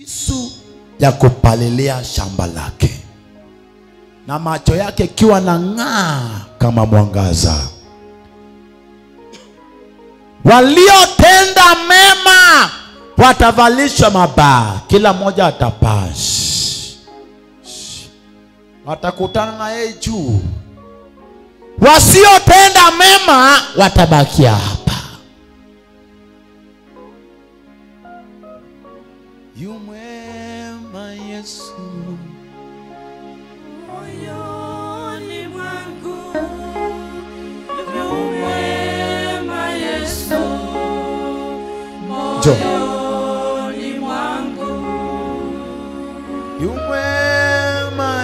kisu ya kupalilia shamba lake na macho yake ikiwa na ng'aa kama mwangaza. Waliotenda mema watavalishwa mabaa, kila mmoja. Shh. watakutana na yeye juu. Wasiotenda mema watabakia hapa.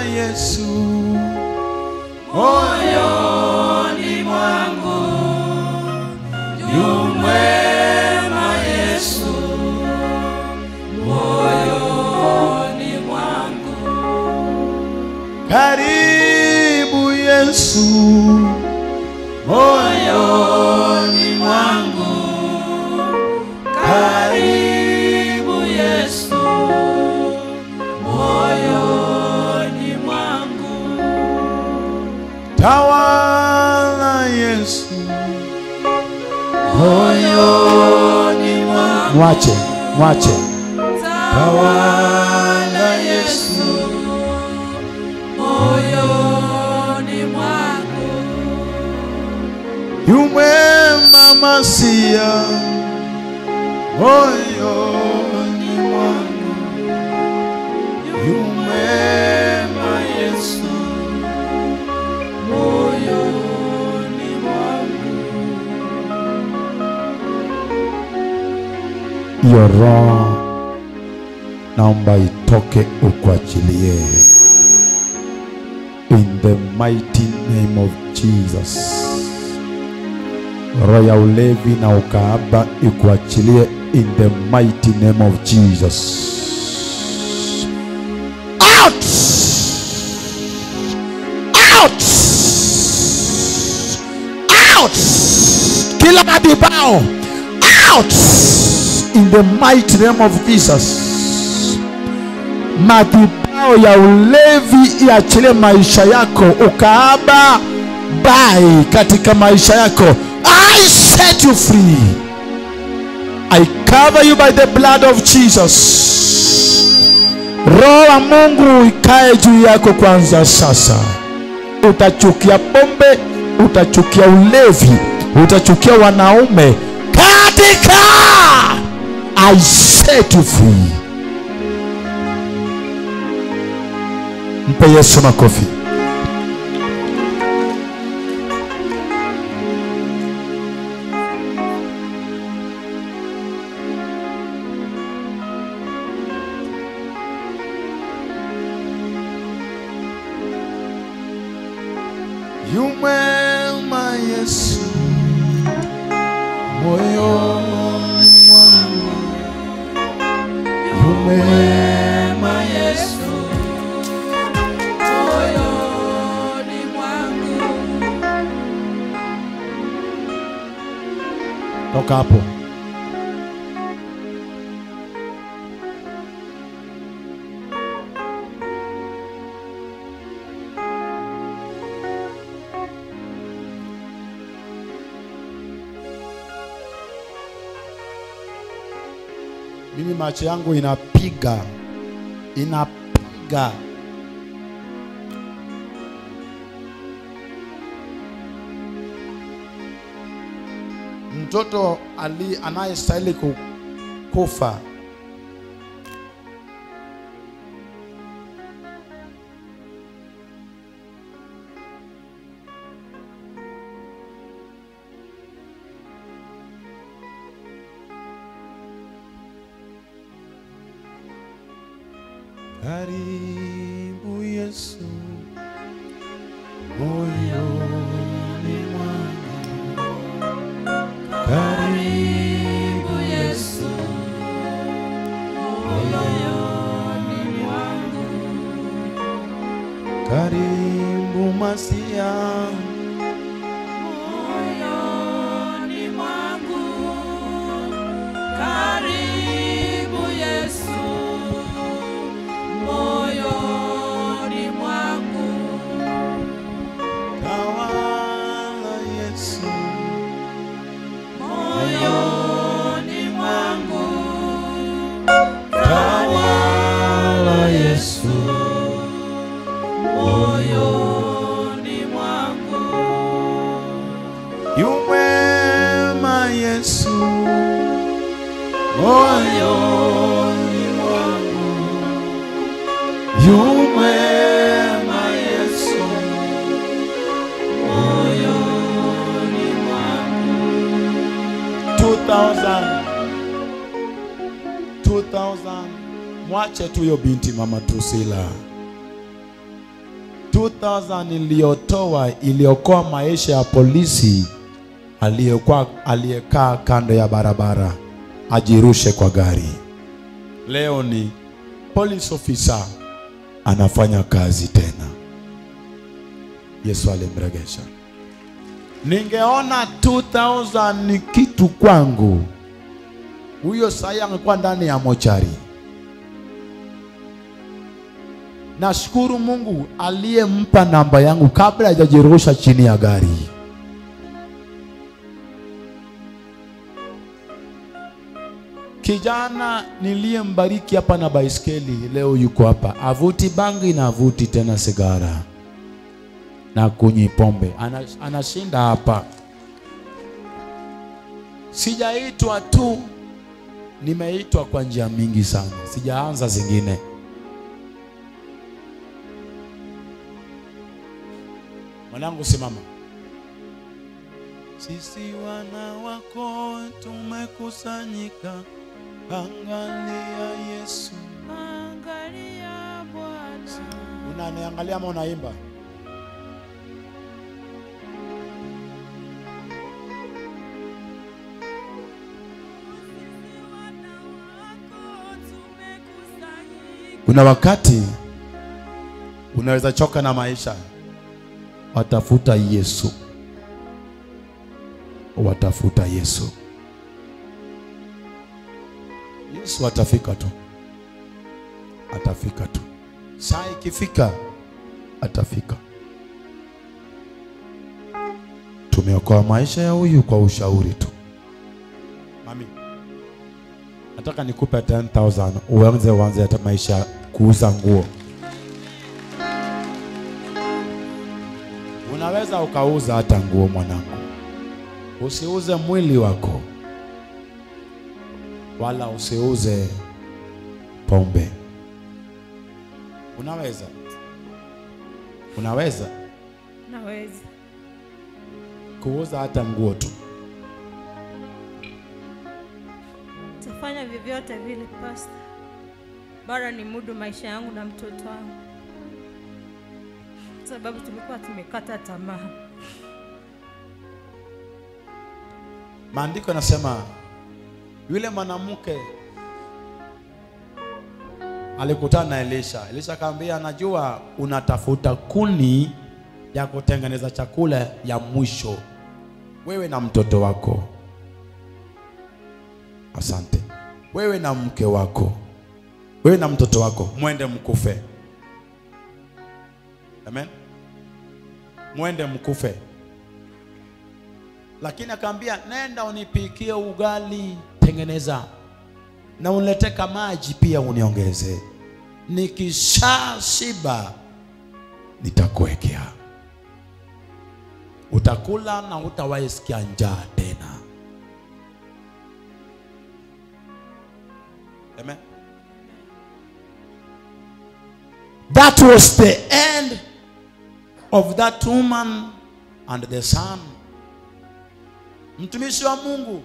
Yesu, moyoni mwangu yu mwema Yesu, moyoni mwangu. Karibu Yesu, moyoni mwangu. Mwache mwache, tawala Yesu. Moyoni mwangu. Yu mwema Masia, moyoni hiyo roho naomba itoke ukuachilie in the mighty name of Jesus. Roho ya ulevi na ukaaba ikuachilie in the mighty name of Jesus. Out! Out! Out! Kila madibao out in the mighty name of Jesus. Madibao ya ulevi iachilie maisha yako, ukaaba bai katika maisha yako. I set you free. I cover you by the blood of Jesus. Roho wa Mungu ikae juu yako kwanza sasa. Utachukia pombe, utachukia ulevi, utachukia wanaume katika I set you free. Mpe Yesu makofi. Yu mwema Yesu moyoni toka hapo. Mimi macho yangu inapiga, inapiga. Mtoto ali anayestahili ku- kufa. Karibu Yesu karibu Masia, mwache tu hiyo binti mama Drusilla. 2000 iliyotoa iliokoa maisha ya polisi aliyekuwa aliyekaa kando ya barabara ajirushe kwa gari. Leo ni police officer anafanya kazi tena. Yesu alimregesha. Ningeona 2000 ni kitu kwangu, huyo sahi angekuwa ndani ya mochari. Nashukuru Mungu aliyempa namba yangu kabla hajajirusha chini ya gari. Kijana niliyembariki hapa na baiskeli leo yuko hapa, avuti bangi na avuti tena sigara na kunyi pombe, Ana, anashinda hapa. Sijaitwa tu, nimeitwa kwa njia mingi sana, sijaanza zingine. Mwanangu, simama. Sisi wana wako tumekusanyika, angalia Yesu. angalia Bwana Unaniangalia ama unaimba? Kuna wakati unaweza choka na maisha, watafuta Yesu, watafuta Yesu. Yesu atafika tu, atafika tu. Saa ikifika, atafika. Tumeokoa maisha ya huyu kwa ushauri tu. Mami, nataka nikupe 10000 uanze uanze hata maisha kuuza nguo. Unaweza ukauza hata nguo mwanangu, usiuze mwili wako, wala usiuze pombe. Unaweza, unaweza. Naweza. Kuuza hata nguo tu. tafanya vyovyote vile pasta bora ni mudu maisha yangu na mtoto wangu. Sababu tumekuwa tumekata tamaa. Maandiko yanasema yule mwanamke alikutana na Elisha. Elisha akamwambia, najua unatafuta kuni ya kutengeneza chakula ya mwisho, wewe na mtoto wako. Asante. Wewe na mke wako, wewe na mtoto wako, mwende mkufe. Amen, mwende mkufe lakini akaambia nenda unipikie ugali, tengeneza na unleteka maji pia uniongeze, nikishashiba nitakuwekea, utakula na utawaisikia njaa tena. Amen. That was the end of that woman and the son mtumishi wa Mungu,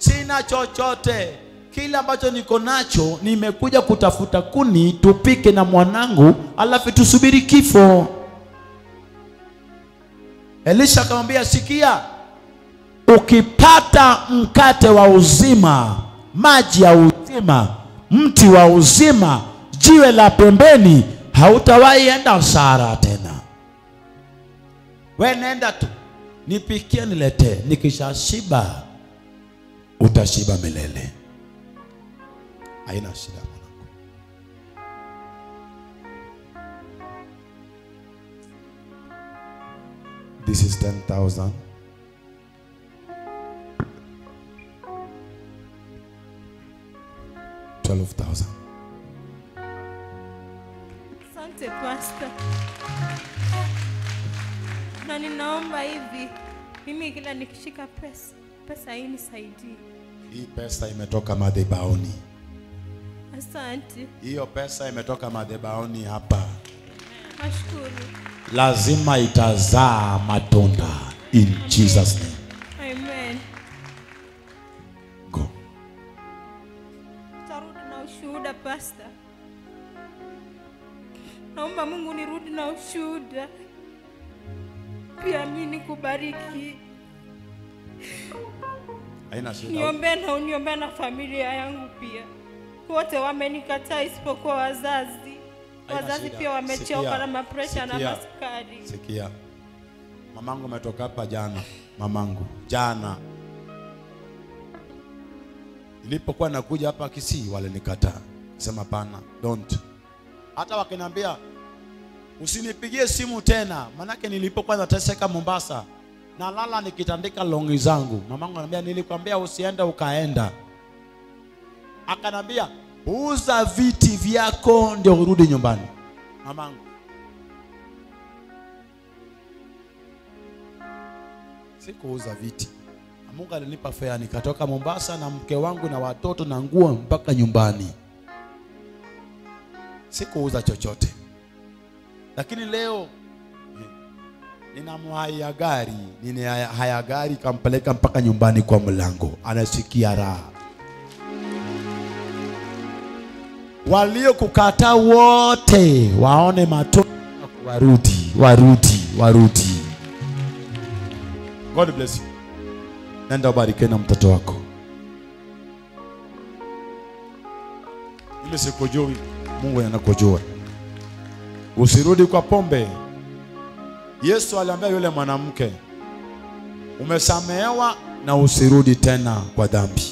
sina chochote. Kile ambacho niko nacho nimekuja kutafuta kuni tupike na mwanangu, alafu tusubiri kifo. Elisha akamwambia, sikia, ukipata mkate wa uzima, maji ya uzima, mti wa uzima, jiwe la pembeni, hautawahi enda hasara tena. We nenda tu nipikie niletee, nikishashiba utashiba milele. Haina shida mwanangu. This is 10,000. Twelve asante pasta na ninaomba hivi mimi kila nikishika pesa pesa hii nisaidie Hii pesa imetoka madhabahuni. Asante, Hiyo pesa imetoka madhabahuni hapa, nashukuru. lazima itazaa matunda in Jesus name. Niombee na uniombee na familia yangu pia. Wote wamenikataa isipokuwa wazazi. Wazazi Aina, pia wamechoka na mapresha na masukari. Sikia, mamangu ametoka hapa jana, mamangu jana, nilipokuwa nakuja hapa Kisii walinikataa, sema pana, don't. Hata wakiniambia usinipigie simu tena, manake nilipokuwa nateseka Mombasa, nalala nikitandika longi zangu, mamangu anambia, nilikwambia usienda ukaenda. Akanambia uza viti vyako ndio urudi nyumbani, mamangu sikuuza viti. Mungu alinipa fea, nikatoka Mombasa na mke wangu na watoto na nguo mpaka nyumbani. Sikuuza chochote, lakini leo nina mhaya gari, ninahaya gari kampeleka mpaka nyumbani kwa mlango, anasikia raha. Waliokukataa wote waone matunda, warudi, warudi, warudi. God bless you. Nenda ubarike na mtoto wako. Mimi sikujui, Mungu anakujua. Usirudi kwa pombe. Yesu aliambia yule mwanamke, umesamehewa na usirudi tena kwa dhambi.